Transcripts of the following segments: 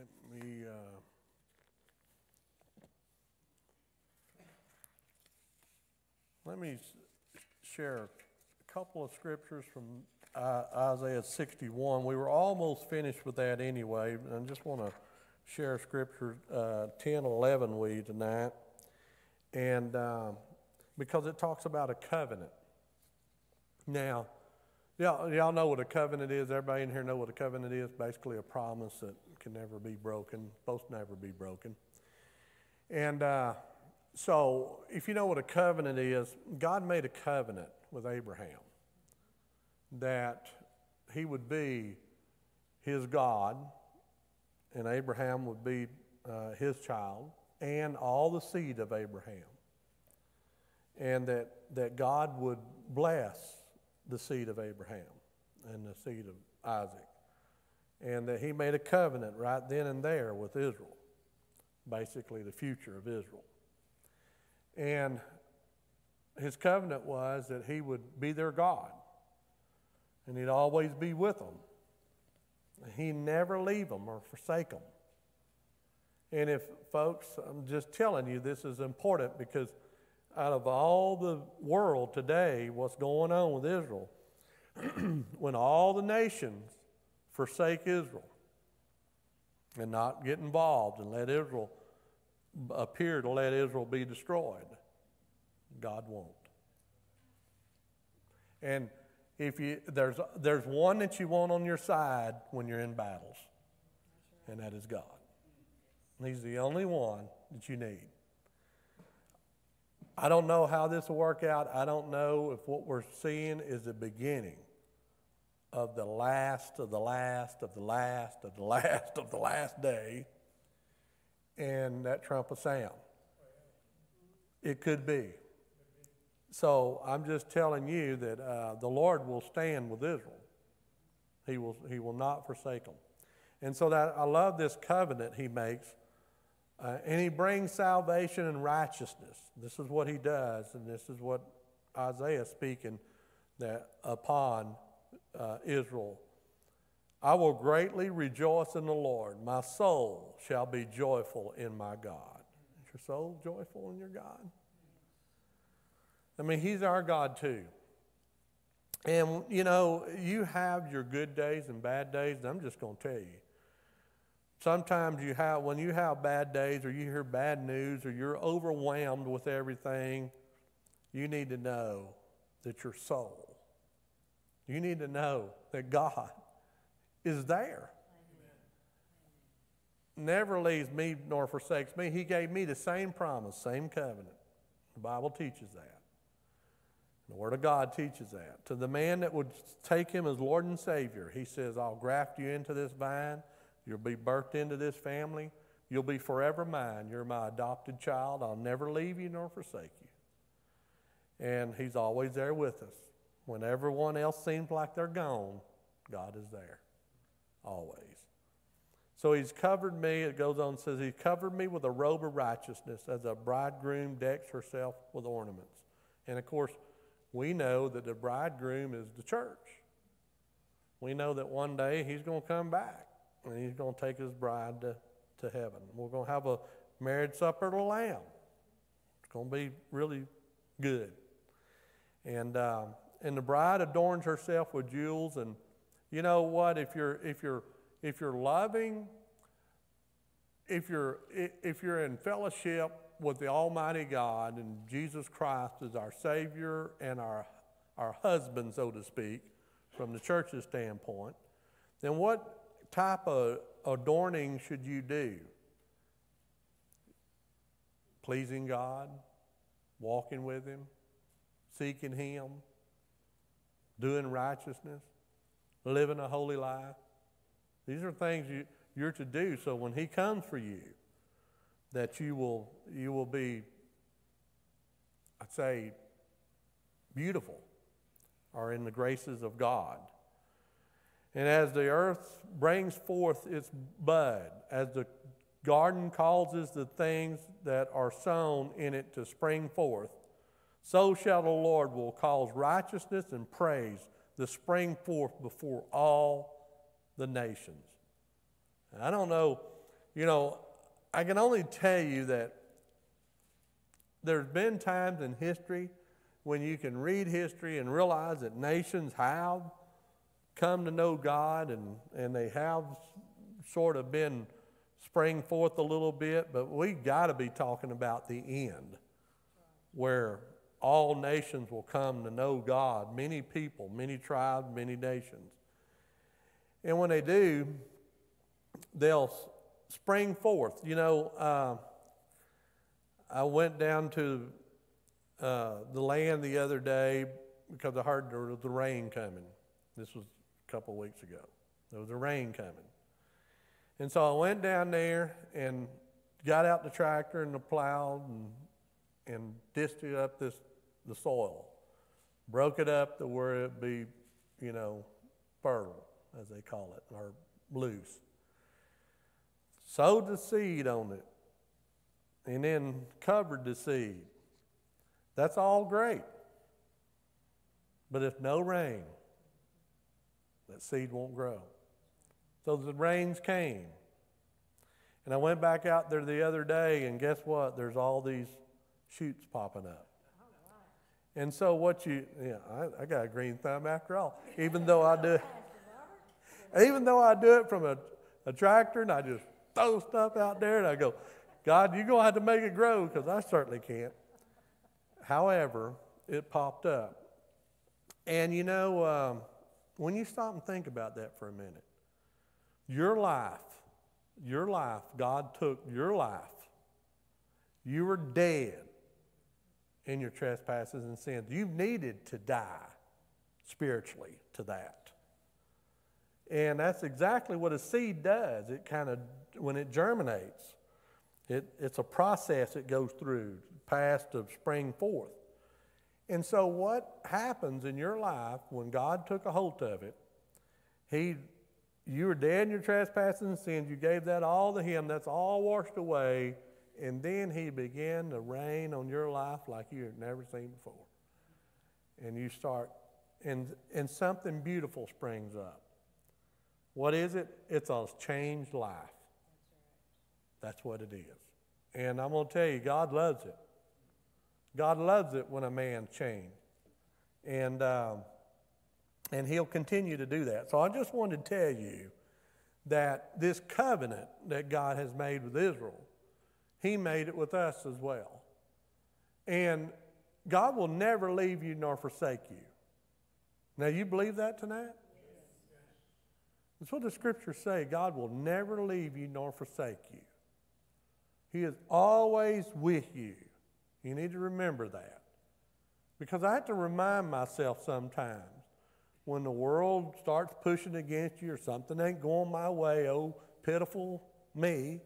Let me, uh, let me share a couple of scriptures from uh, Isaiah 61. We were almost finished with that anyway, and I just want to share scripture uh, 10, 11 with you tonight. And um, because it talks about a covenant. Now, y'all, y'all know what a covenant is. Everybody in here know what a covenant is. Basically, a promise that can never be broken, Both never be broken. And uh, so, if you know what a covenant is, God made a covenant with Abraham that he would be his God, and Abraham would be uh, his child, and all the seed of Abraham. And that, that God would bless the seed of Abraham and the seed of Isaac. And that he made a covenant right then and there with Israel, basically the future of Israel. And his covenant was that he would be their God and he'd always be with them. He'd never leave them or forsake them. And if, folks, I'm just telling you, this is important because out of all the world today, what's going on with Israel, when all the nations forsake Israel and not get involved and let Israel appear to let Israel be destroyed, God won't. And if you there's there's one that you want on your side when you're in battles, and that is God. He's the only one that you need. I don't know how this will work out. I don't know if what we're seeing is the beginning of the last of the last of the last of the last of the last day, and that trump will sound. It could be. So I'm just telling you that uh, the Lord will stand with Israel. He will, he will not forsake them. And so that I love this covenant he makes. Uh, and he brings salvation and righteousness. This is what he does, and this is what Isaiah is speaking that upon uh, Israel. I will greatly rejoice in the Lord. My soul shall be joyful in my God. Is your soul joyful in your God? I mean, He's our God too. And, you know, you have your good days and bad days, and I'm just going to tell you. Sometimes you have, when you have bad days or you hear bad news or you're overwhelmed with everything, you need to know that your soul, you need to know that God is there. Never leaves me nor forsakes me. He gave me the same promise, same covenant. The Bible teaches that. The Word of God teaches that. To the man that would take him as Lord and Savior, he says, I'll graft you into this vine. You'll be birthed into this family. You'll be forever mine. You're my adopted child. I'll never leave you nor forsake you. And he's always there with us. When everyone else seems like they're gone, God is there. Always. So he's covered me, it goes on and says, He covered me with a robe of righteousness as a bridegroom decks herself with ornaments. And of course, we know that the bridegroom is the church. We know that one day he's going to come back and he's going to take his bride to, to heaven. We're going to have a marriage supper of the Lamb. It's going to be really good. And, um, and the bride adorns herself with jewels. And you know what? If you're, if you're, if you're loving, if you're, if you're in fellowship with the Almighty God and Jesus Christ is our Savior and our, our husband, so to speak, from the church's standpoint, then what type of adorning should you do? Pleasing God, walking with Him, seeking Him, doing righteousness, living a holy life. These are things you, you're to do so when He comes for you, that you will, you will be, I'd say, beautiful or in the graces of God. And as the earth brings forth its bud, as the garden causes the things that are sown in it to spring forth, so shall the Lord will cause righteousness and praise to spring forth before all the nations. I don't know You know, I can only tell you that there's been times in history when you can read history and realize that nations have come to know God and, and they have sort of been spring forth a little bit, but we got to be talking about the end where all nations will come to know God, many people, many tribes, many nations. And when they do, they'll spring forth. You know, uh, I went down to uh, the land the other day because I heard there was the rain coming. This was a couple of weeks ago. There was a rain coming. And so I went down there and got out the tractor and the plow and, and dished up this, the soil. Broke it up to where it'd be, you know, fertile, as they call it, or loose. Sowed the seed on it and then covered the seed. That's all great. But if no rain, that seed won't grow. So the rains came. And I went back out there the other day, and guess what? There's all these shoots popping up. And so what you, yeah, I, I got a green thumb after all. Even though I do, even though I do it from a, a tractor and I just throw stuff out there and I go, God, you're to have to make it grow because I certainly can't. However, it popped up. And you know, um, when you stop and think about that for a minute, your life, your life, God took your life. You were dead in your trespasses and sins. You needed to die spiritually to that. And that's exactly what a seed does. It kind of, when it germinates, it, it's a process it goes through, past to spring forth. And so, what happens in your life when God took a hold of it? He you were dead in your trespasses and sins. You gave that all to Him. That's all washed away. And then He began to rain on your life like you had never seen before. And you start, and, and something beautiful springs up. What is it? It's a changed life. That's what it is. And I'm going to tell you, God loves it. God loves it when a man changes. And. Um, and he'll continue to do that. So I just wanted to tell you that this covenant that God has made with Israel, he made it with us as well. And God will never leave you nor forsake you. Now, you believe that tonight? That's what the scriptures say. God will never leave you nor forsake you. He is always with you. You need to remember that. Because I have to remind myself sometimes when the world starts pushing against you or something ain't going my way, oh, pitiful me,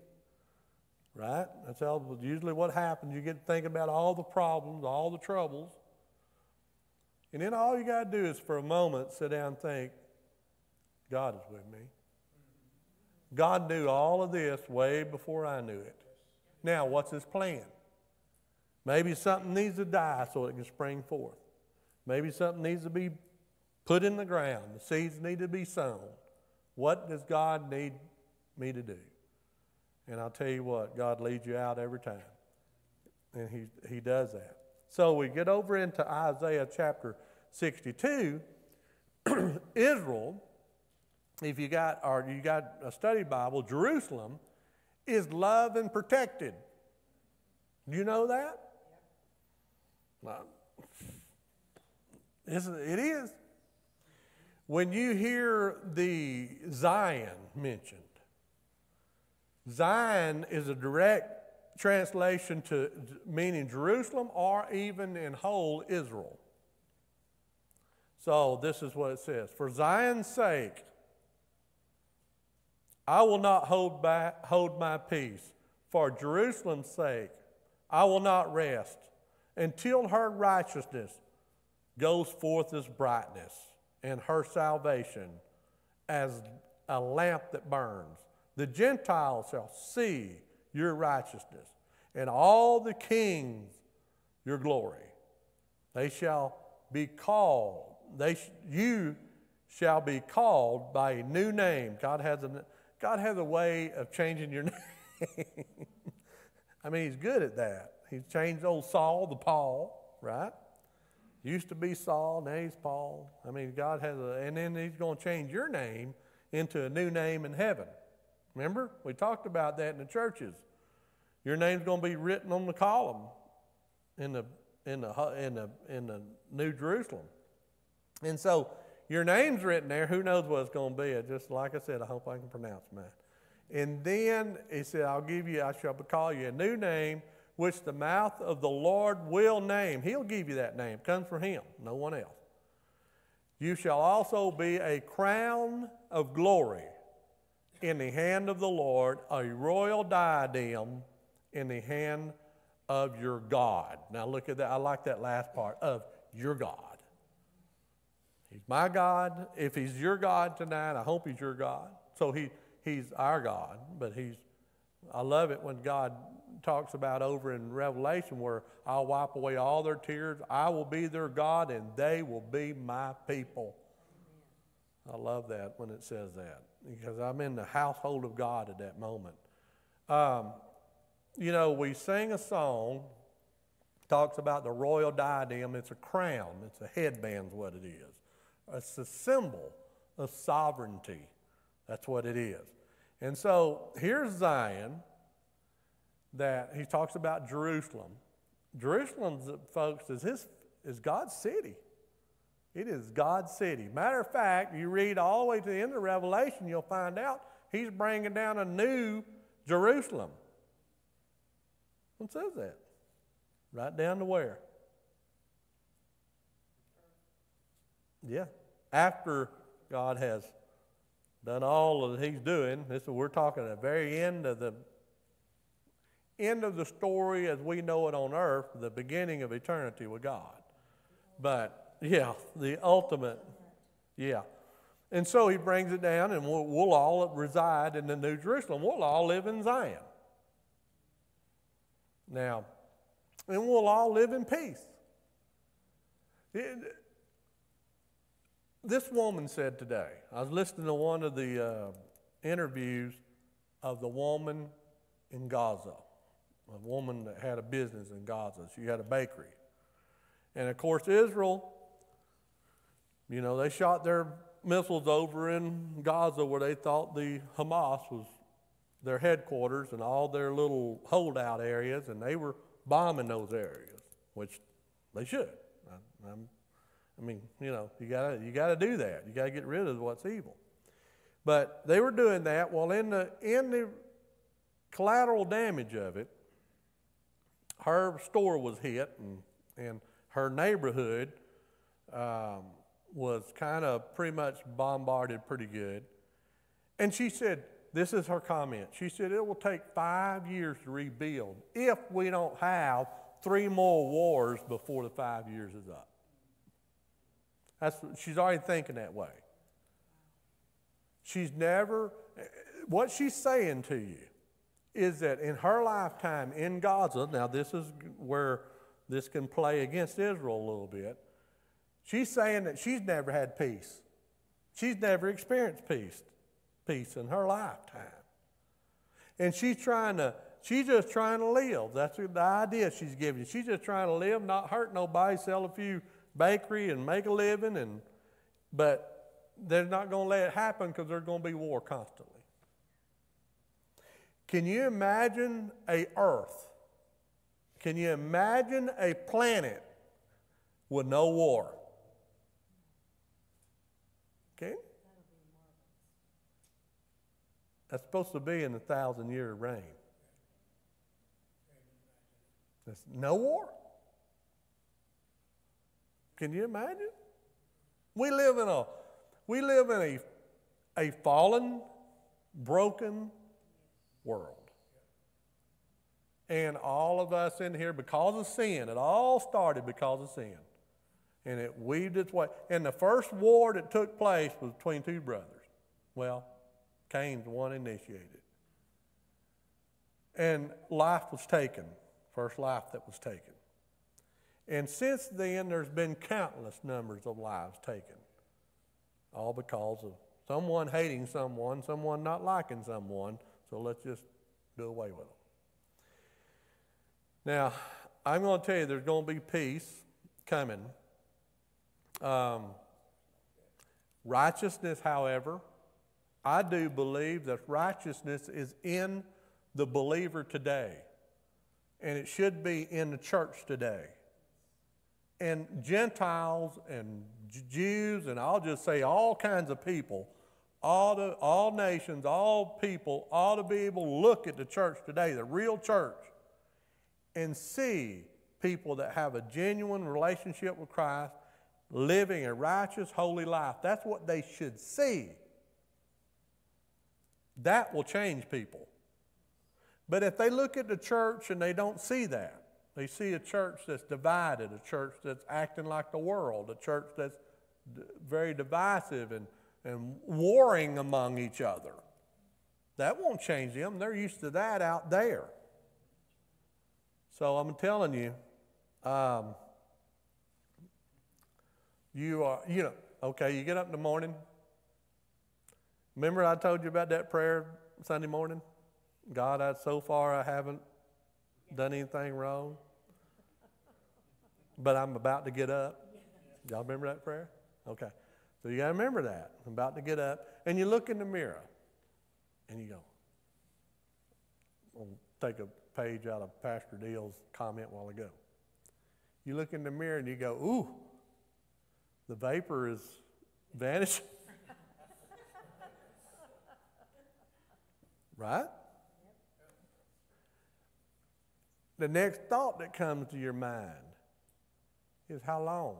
right? That's how, usually what happens. You get thinking about all the problems, all the troubles. And then all you got to do is for a moment sit down and think, God is with me. God knew all of this way before I knew it. Now, what's his plan? Maybe something needs to die so it can spring forth. Maybe something needs to be put in the ground. The seeds need to be sown. What does God need me to do? And I'll tell you what, God leads you out every time. And He, he does that. So we get over into Isaiah chapter 62. Israel, if you got or you got a study Bible, Jerusalem is loved and protected. Do you know that? Well, it is. When you hear the Zion mentioned, Zion is a direct translation to meaning Jerusalem or even in whole Israel. So this is what it says For Zion's sake, I will not hold, back, hold my peace. For Jerusalem's sake, I will not rest until her righteousness goes forth as brightness and her salvation as a lamp that burns. The Gentiles shall see your righteousness, and all the kings your glory. They shall be called, they you shall be called by a new name. God has a, God has a way of changing your name. I mean, he's good at that. He's changed old Saul to Paul, right? Used to be Saul, now he's Paul. I mean, God has a, and then he's going to change your name into a new name in heaven. Remember? We talked about that in the churches. Your name's going to be written on the column in the, in the, in the, in the New Jerusalem. And so your name's written there. Who knows what it's going to be? Just like I said, I hope I can pronounce mine. And then he said, I'll give you, I shall call you a new name, which the mouth of the Lord will name. He'll give you that name. It comes from him, no one else. You shall also be a crown of glory in the hand of the Lord, a royal diadem in the hand of your God. Now look at that. I like that last part of your God. He's my God. If he's your God tonight, I hope he's your God. So he, he's our God, but he's, I love it when God talks about over in Revelation where I'll wipe away all their tears. I will be their God and they will be my people. I love that when it says that because I'm in the household of God at that moment. Um, you know, we sing a song, talks about the royal diadem. It's a crown, it's a headband, is what it is. It's a symbol of sovereignty. That's what it is. And so here's Zion that he talks about Jerusalem. Jerusalem, folks, is, his, is God's city. It is God's city. Matter of fact, you read all the way to the end of Revelation, you'll find out he's bringing down a new Jerusalem. What says that? Right down to where? Yeah. After God has done all that He's doing, this is we're talking at the very end of the end of the story as we know it on earth, the beginning of eternity with God. But yeah, the ultimate, yeah. And so he brings it down, and we'll, we'll all reside in the New Jerusalem. We'll all live in Zion. Now, and we'll all live in peace. It, this woman said today, I was listening to one of the uh, interviews of the woman in Gaza, a woman that had a business in Gaza. She had a bakery. And of course, Israel, you know, they shot their missiles over in Gaza where they thought the Hamas was their headquarters and all their little holdout areas, and they were bombing those areas, which they should. I, I mean, you know, you gotta you gotta do that. You gotta get rid of what's evil. But they were doing that. Well, in the in the collateral damage of it, her store was hit, and and her neighborhood um, was kind of pretty much bombarded pretty good. And she said, this is her comment. She said, It will take five years to rebuild if we don't have three more wars before the five years is up. That's, she's already thinking that way. She's never, what she's saying to you is that in her lifetime in Gaza, now this is where this can play against Israel a little bit. She's saying that she's never had peace. She's never experienced peace peace in her lifetime. And she's trying to, she's just trying to live. That's the idea she's giving you. She's just trying to live, not hurt nobody, sell a few bakery and make a living, and but they're not going to let it happen because there's going to be war constantly. Can you imagine a earth? Can you imagine a planet with no war? Okay? That's supposed to be in the thousand year reign. There's no war. Can you imagine? We live in a we live in a, a fallen, broken world. And all of us in here, because of sin, it all started because of sin. And it weaved its way. And the first war that took place was between two brothers. Well, Cain's one initiated. And life was taken, first life that was taken. And since then, there's been countless numbers of lives taken, all because of someone hating someone, someone not liking someone. So let's just Do away with them. Now, I'm going to tell you there's going to be peace coming. Um, righteousness, however, I do believe that righteousness is in the believer today, and it should be in the church today. And Gentiles and Jews, and I'll just say all kinds of people, all, the, all nations, all people ought to be able to look at the church today, the real church, and see people that have a genuine relationship with Christ, living a righteous, holy life. That's what they should see. That will change people. But if they look at the church and they don't see that, they see a church that's divided, a church that's acting like the world, a church that's very divisive and, and warring among each other. That won't change them. They're used to that out there. So I'm telling you, um, you are, you know, okay, you get up in the morning. Remember I told you about that prayer Sunday morning? God, I, so far I haven't done anything wrong, but I'm about to get up. Y'all remember that prayer? Okay. So you got to remember that. I'm about to get up. And you look in the mirror and you go, I'll take a page out of Pastor Deal's comment while ago. You look in the mirror and you go, ooh, the vapor is vanishing. right? The next thought that comes to your mind is how long?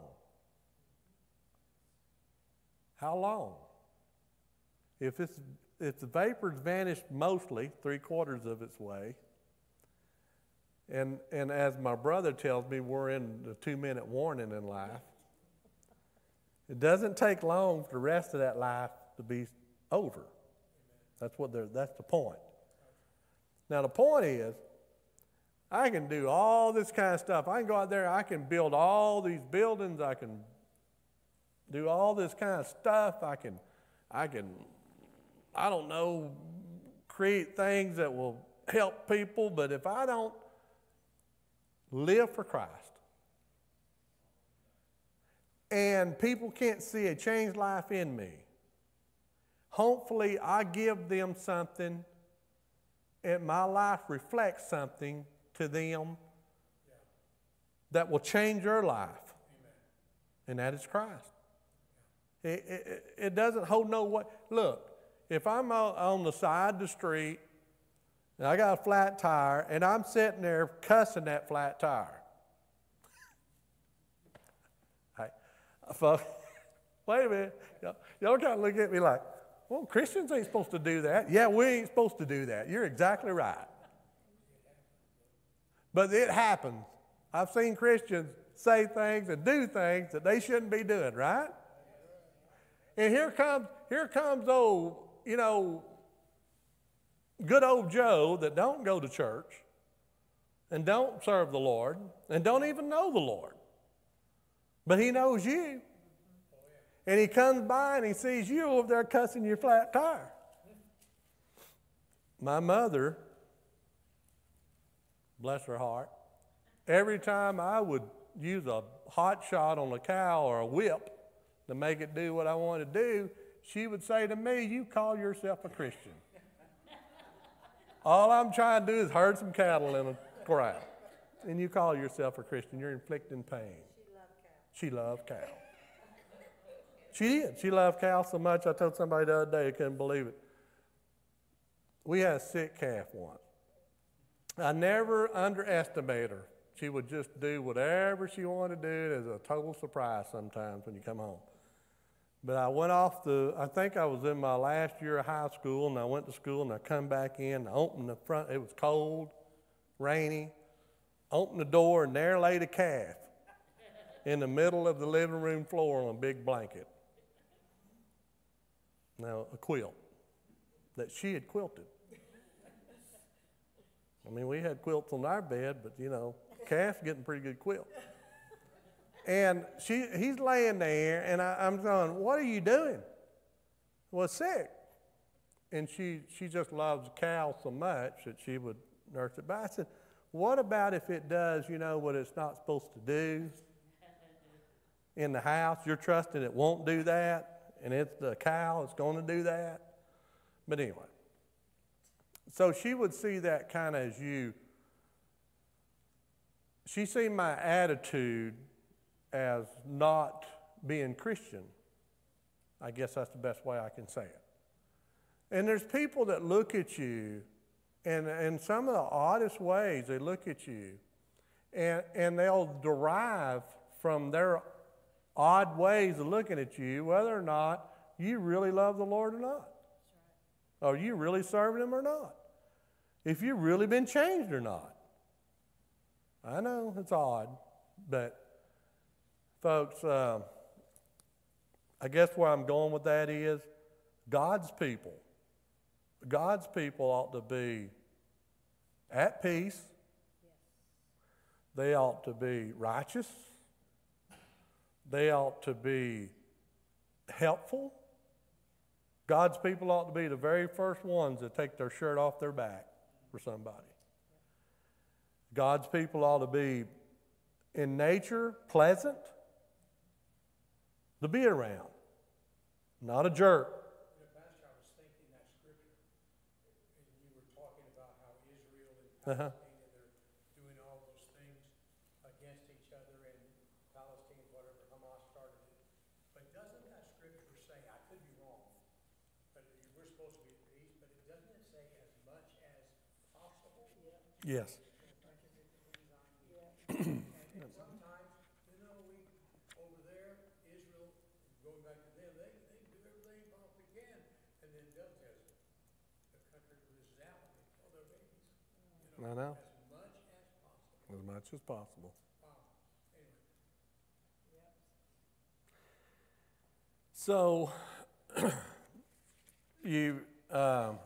How long? If, it's, if the vapor's vanished mostly, three quarters of its way, and, and as my brother tells me, we're in the two minute warning in life. It doesn't take long for the rest of that life to be over. That's, what that's the point. Now, the point is, I can do all this kind of stuff. I can go out there, I can build all these buildings, I can do all this kind of stuff. I can, I can, I don't know, create things that will help people, but if I don't live for Christ, and people can't see a changed life in me, hopefully I give them something and my life reflects something to them that will change their life. And that is Christ. It, it, it doesn't hold no weight. Look, if I'm on the side of the street and I got a flat tire and I'm sitting there cussing that flat tire. Folks, wait a minute. Y'all, y'all kind of look at me like, well, Christians ain't supposed to do that. Yeah, we ain't supposed to do that. You're exactly right. But it happens. I've seen Christians say things and do things that they shouldn't be doing, right? And here comes, here comes old, you know, good old Joe that don't go to church and don't serve the Lord and don't even know the Lord. But he knows you. And he comes by and he sees you over there cussing your flat tire. My mother, bless her heart, every time I would use a hot shot on a cow or a whip to make it do what I wanted to do, she would say to me, You call yourself a Christian. All I'm trying to do is herd some cattle in a corral. And you call yourself a Christian. You're inflicting pain. She loved cows. She. Did. She loved cows so much, I told somebody the other day, I couldn't believe it. We had a sick calf once. I never underestimate her. She would just do whatever she wanted to do. It is a total surprise sometimes when you come home. But I went off the, I think I was in my last year of high school, and I went to school, and I come back in, I opened the front, it was cold, rainy, opened the door, and there lay the calf in the middle of the living room floor on a big blanket. Now, a quilt that she had quilted. I mean, we had quilts on our bed, but you know, calf's getting pretty good quilt. And she, he's laying there, and I, am going, What are you doing? Well, sick. and she, she just loves cows so much that she would nurse it. But I said, what about if it does, you know, what it's not supposed to do in the house? You're trusting it won't do that, and it's the cow that's going to do that. But anyway, so she would see that kind of as you. She seen my attitude as not being Christian. I guess that's the best way I can say it. And there's people that look at you, and in some of the oddest ways, they look at you, and, and they'll derive from their odd ways of looking at you whether or not you really love the Lord or not. Are you really serving Him or not? If you've really been changed or not. I know it's odd, but folks, uh, I guess where I'm going with that is God's people. God's people ought to be at peace. They ought to be righteous. They ought to be helpful. God's people ought to be the very first ones that take their shirt off their back for somebody. God's people ought to be in nature pleasant to be around, not a jerk. Pastor, I was thinking that scripture, and you were talking about how Israel and Uh-huh. Palestine, and they're doing all those things against each other, and Palestine, whatever, Hamas started it. But doesn't that scripture say, I could be wrong, but we're supposed to be at peace, but it doesn't it say as much as possible? Yes. And sometimes, you know, we, over there, Israel, going back to them, they, they do everything possibly can, and then they'll just, the country loses out, and they kill their babies. You I know. As much as possible. As much as possible. Wow. Anyway, So, you, um,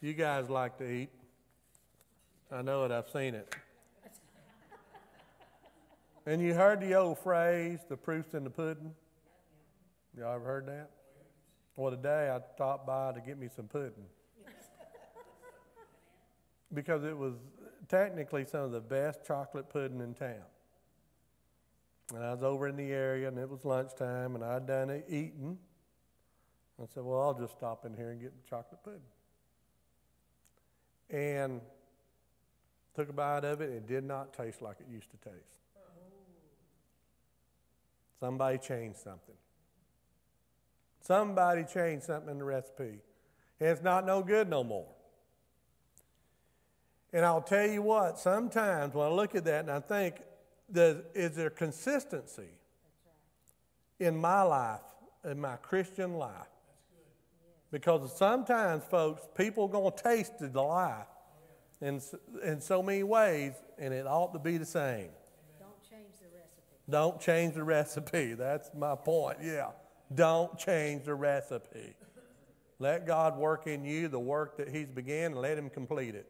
you guys like to eat. I know it, I've seen it. And you heard the old phrase, the proof's in the pudding? Y'all ever heard that? Well, today I stopped by to get me some pudding. Because it was technically some of the best chocolate pudding in town. And I was over in the area and it was lunchtime and I'd done it eating. I said, well, I'll just stop in here and get the chocolate pudding. And took a bite of it. and It did not taste like it used to taste. Somebody changed something. Somebody changed something in the recipe. And it's not no good no more. And I'll tell you what, sometimes when I look at that and I think, is there consistency in my life, in my Christian life? Because sometimes, folks, people are going to taste the life in, in so many ways, and it ought to be the same. Don't change the recipe. Don't change the recipe. That's my point. Yeah. Don't change the recipe. Let God work in you the work that He's began and let Him complete it.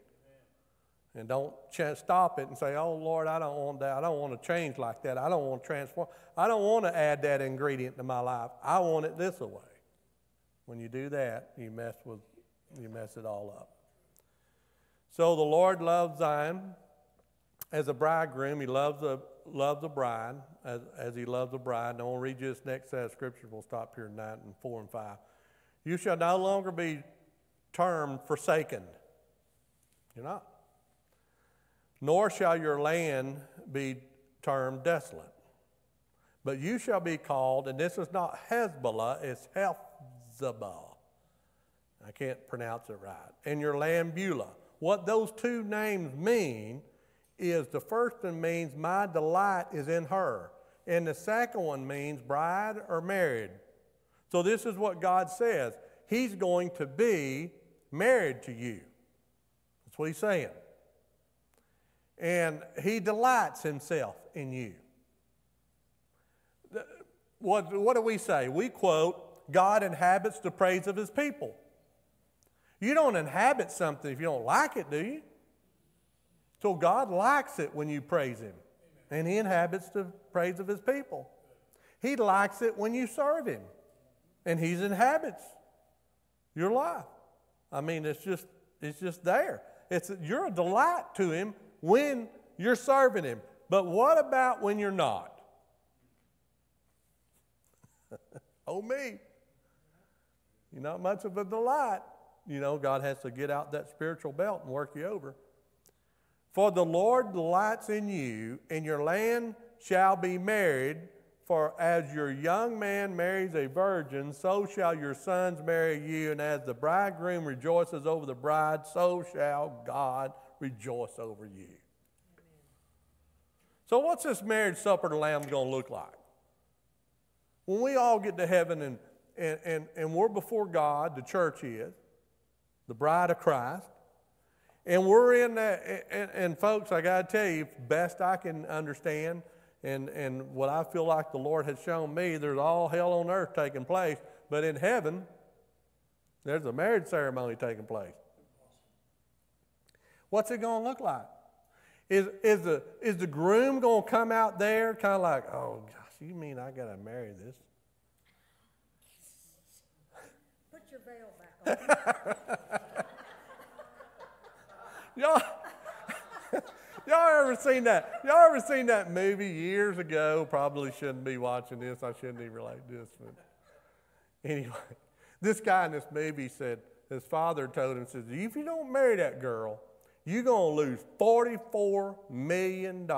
And don't ch- stop it and say, oh, Lord, I don't want that. I don't want to change like that. I don't want to transform. I don't want to add that ingredient to my life. I want it this way. When you do that, you mess with, you mess it all up. So the Lord loves Zion as a bridegroom. He loves the loves the bride as, as he loves the bride. And I want to read you this next set of scriptures. We'll stop here tonight in four and five. You shall no longer be termed forsaken. You're not. Nor shall your land be termed desolate. But you shall be called, and this is not Hezbollah, it's Hephzibah. I can't pronounce it right. And your land Beulah. What those two names mean is the first one means my delight is in her, and the second one means bride or married. So this is what God says. He's going to be married to you. That's what he's saying. And he delights himself in you. What, what do we say? We quote, God inhabits the praise of his people. You don't inhabit something if you don't like it, do you? So God likes it when you praise him. And he inhabits the praise of his people. He likes it when you serve him. And he inhabits your life. I mean, it's just it's just there. It's you're a delight to him when you're serving him. But what about when you're not? oh me. You're not much of a delight. You know, God has to get out that spiritual belt and work you over. For the Lord delights in you, and your land shall be married. For as your young man marries a virgin, so shall your sons marry you. And as the bridegroom rejoices over the bride, so shall God rejoice over you. So, what's this marriage supper the Lamb going to look like? When we all get to heaven and, and, and, and we're before God, the church is, the bride of Christ, and we're in that, and, and folks, I got to tell you, best I can understand, and, and what I feel like the Lord has shown me, there's all hell on earth taking place, but in heaven, there's a marriage ceremony taking place. What's it going to look like? Is, is, the, is the groom going to come out there kind of like, oh gosh, you mean I got to marry this? Put your veil back on. Y'all, y'all ever seen that? Y'all ever seen that movie years ago? Probably shouldn't be watching this. I shouldn't even like this. But anyway, this guy in this movie said his father told him, says, if you don't marry that girl, you're to lose $44 million.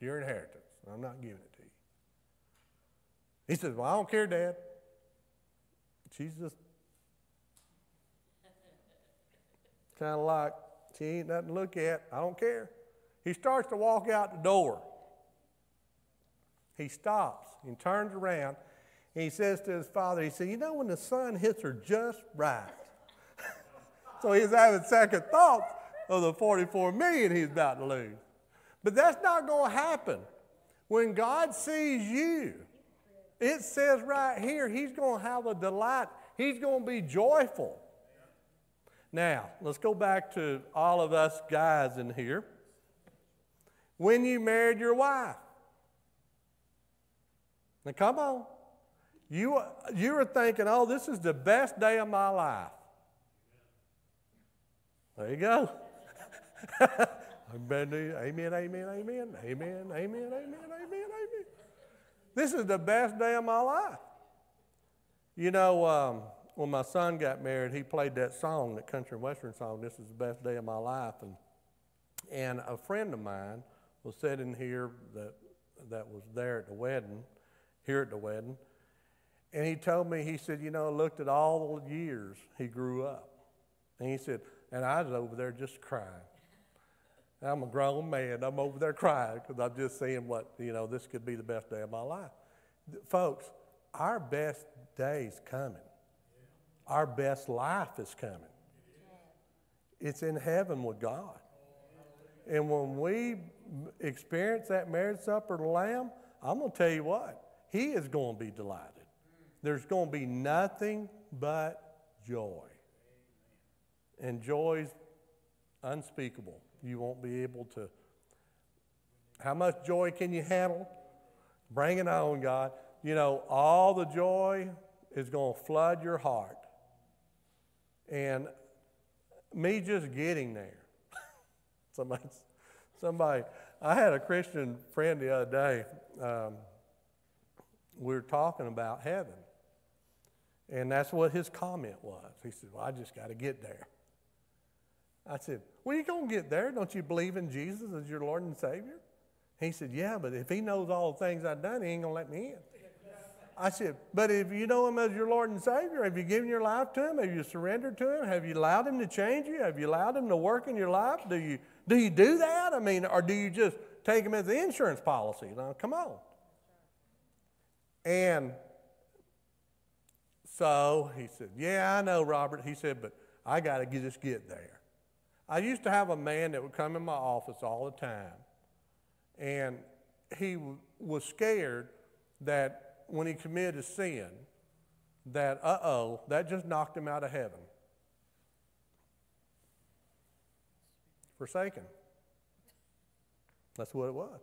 Your inheritance. I'm not giving it to you. He says, Well, I don't care, Dad. She's just kind of like, she ain't nothing to look at. I don't care. He starts to walk out the door. He stops and turns around and he says to his father, he said, You know, when the sun hits her just right. so he's having second thoughts of the 44 million he's about to lose. But that's not going to happen. When God sees you, it says right here, he's going to have a delight. He's going to be joyful. Now, let's go back to all of us guys in here. When you married your wife, now come on. You, you were thinking, oh, this is the best day of my life. There you go. amen, amen, amen, amen, amen, amen, amen, amen. This is the best day of my life. You know, um, when my son got married, he played that song, that country and western song, This is the best day of my life. And, and a friend of mine was sitting here that, that was there at the wedding, here at the wedding. And he told me, he said, you know, I looked at all the years he grew up. And he said, and I was over there just crying. I'm a grown man. I'm over there crying because I'm just seeing what, you know, this could be the best day of my life. Folks, our best day's coming. Our best life is coming. It's in heaven with God. And when we experience that marriage supper of the Lamb, I'm going to tell you what, He is going to be delighted. There's going to be nothing but joy. And joy's unspeakable. You won't be able to. How much joy can you handle? Bring it on, God. You know, all the joy is going to flood your heart. And me just getting there. somebody, somebody, I had a Christian friend the other day. Um, we were talking about heaven. And that's what his comment was. He said, Well, I just got to get there. I said, Well, you going to get there. Don't you believe in Jesus as your Lord and Savior? He said, Yeah, but if he knows all the things I've done, he ain't going to let me in. I said, But if you know him as your Lord and Savior, have you given your life to him? Have you surrendered to him? Have you allowed him to change you? Have you allowed him to work in your life? Do you do, you do that? I mean, or do you just take him as an insurance policy? Now, come on. And so he said, Yeah, I know, Robert. He said, But I got to just get there. I used to have a man that would come in my office all the time, and he was scared that when he committed a sin that, uh oh, that just knocked him out of heaven. Forsaken. That's what it was.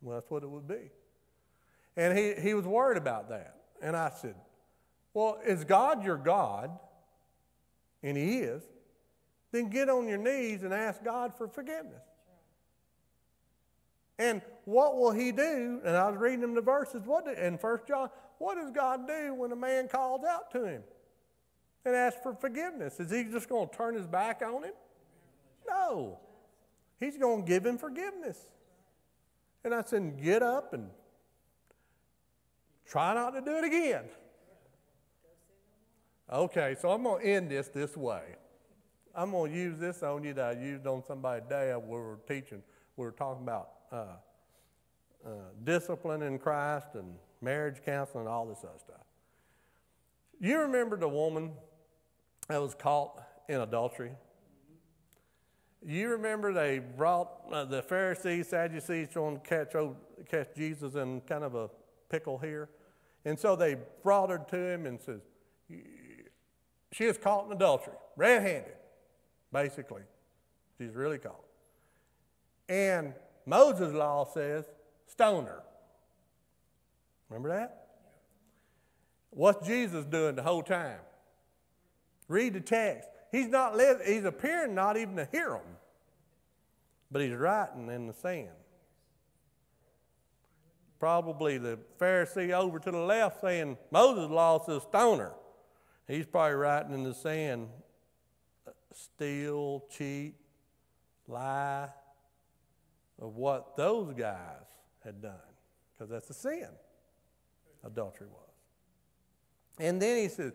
Well, that's what it would be. And he, he was worried about that. And I said, Well, is God your God? And He is. Then get on your knees and ask God for forgiveness. And what will He do? And I was reading them the verses. What do, in First John? What does God do when a man calls out to Him and asks for forgiveness? Is He just going to turn His back on him? No. He's going to give him forgiveness. And I said, get up and try not to do it again. Okay, so I'm going to end this this way. I'm going to use this on you that I used on somebody today. We were teaching, we were talking about uh, uh, discipline in Christ and marriage counseling and all this other stuff. You remember the woman that was caught in adultery? You remember they brought uh, the Pharisees, Sadducees trying to catch, catch Jesus in kind of a pickle here. And so they brought her to him and says, she is caught in adultery, red-handed, basically. She's really caught. And Moses' law says, stone her. Remember that? What's Jesus doing the whole time? Read the text. He's not li- he's appearing not even to hear them, but he's writing in the sand. Probably the Pharisee over to the left saying, Moses' law says stone her. He's probably writing in the sand, steal, cheat, lie, of what those guys had done, because that's a sin, adultery was. And then he says,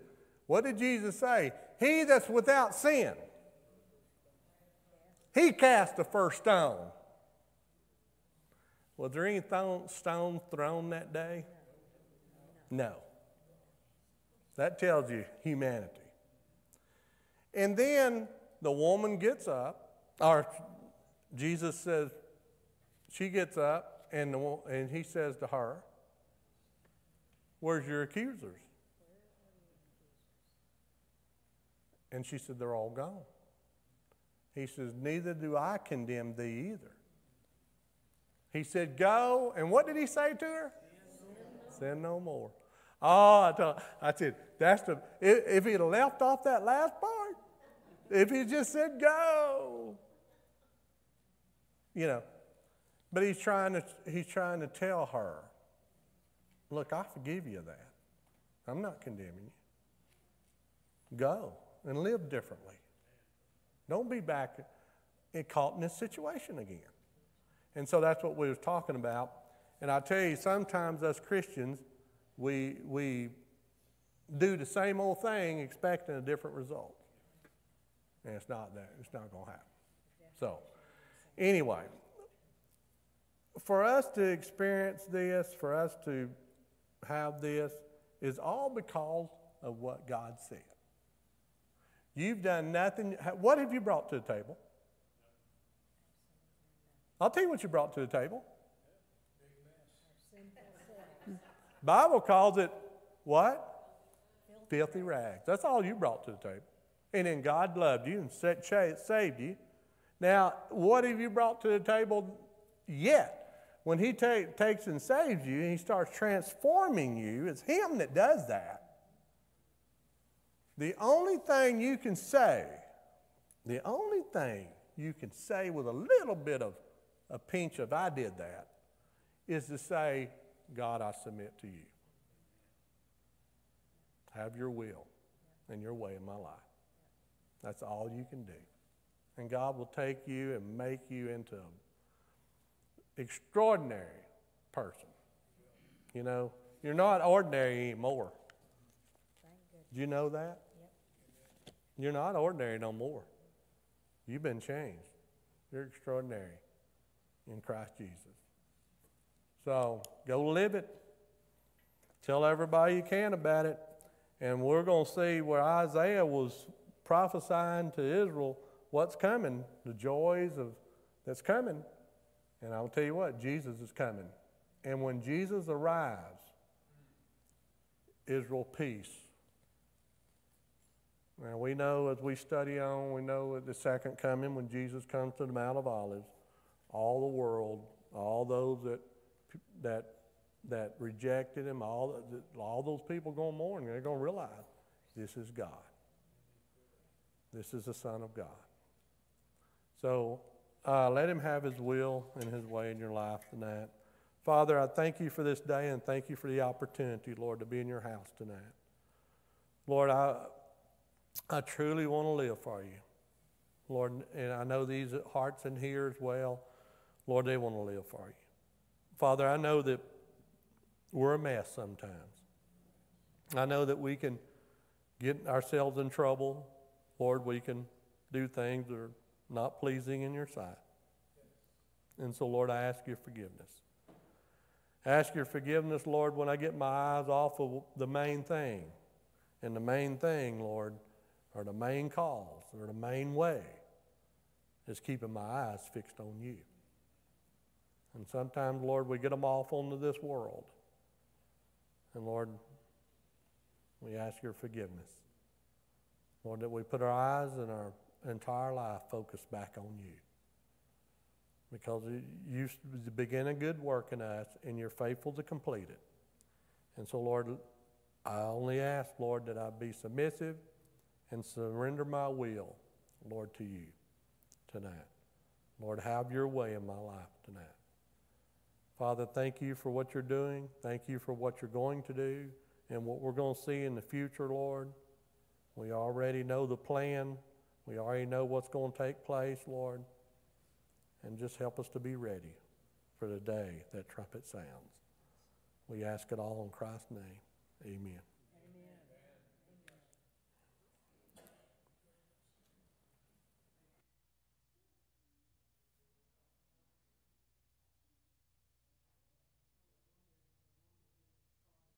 What did Jesus say? He that's without sin, he cast the first stone. Was there any stone thrown that day? No. That tells you humanity. And then the woman gets up, or Jesus says, she gets up, and, the, and he says to her, Where's your accusers? And she said, They're all gone. He says, Neither do I condemn thee either. He said, Go. And what did he say to her? Sin no more. Oh, I, told, I said, that's the, if, if he'd left off that last part, if he just said go, you know, but he's trying to, he's trying to tell her, look, I forgive you that. I'm not condemning you. Go and live differently. Don't be back caught in this situation again. And so that's what we was talking about. And I tell you, sometimes us Christians, we, we do the same old thing expecting a different result. And it's not that. It's not going to happen. So, anyway, for us to experience this, for us to have this, is all because of what God said. You've done nothing. What have you brought to the table? I'll tell you what you brought to the table. Bible calls it what? Filthy rags. That's all you brought to the table. And then God loved you and set, saved you. Now, what have you brought to the table yet? When He ta- takes and saves you and He starts transforming you, it's Him that does that. The only thing you can say, the only thing you can say with a little bit of a pinch of I did that, is to say, God, I submit to you. Have your will and your way in my life. That's all you can do. And God will take you and make you into extraordinary person. You know, you're not ordinary anymore. Do you know that? You're not ordinary no more. You've been changed. You're extraordinary in Christ Jesus. So go live it. Tell everybody you can about it. And we're going to see where Isaiah was prophesying to Israel what's coming, the joys of that's coming. And I'll tell you what, Jesus is coming. And when Jesus arrives, Israel peace. Now we know as we study on, we know at the second coming when Jesus comes to the Mount of Olives, all the world, all those that that that rejected him, all, all those people going mourn, they're going to realize this is God. This is the Son of God. So uh, let him have his will and his way in your life tonight. Father, I thank you for this day and thank you for the opportunity, Lord, to be in your house tonight. Lord, I, I truly want to live for you. Lord, and I know these hearts in here as well, Lord, they want to live for you. Father, I know that we're a mess sometimes. I know that we can get ourselves in trouble. Lord, we can do things that are not pleasing in your sight. And so, Lord, I ask your forgiveness. Ask your forgiveness, Lord, when I get my eyes off of the main thing. And the main thing, Lord, or the main cause, or the main way, is keeping my eyes fixed on you. And sometimes, Lord, we get them off onto this world. And Lord, we ask your forgiveness. Lord, that we put our eyes and our entire life focused back on you. Because you begin a good work in us and you're faithful to complete it. And so, Lord, I only ask, Lord, that I be submissive and surrender my will, Lord, to you tonight. Lord, have your way in my life tonight. Father, thank you for what you're doing. Thank you for what you're going to do and what we're going to see in the future, Lord. We already know the plan. We already know what's going to take place, Lord. And just help us to be ready for the day that trumpet sounds. We ask it all in Christ's name. Amen.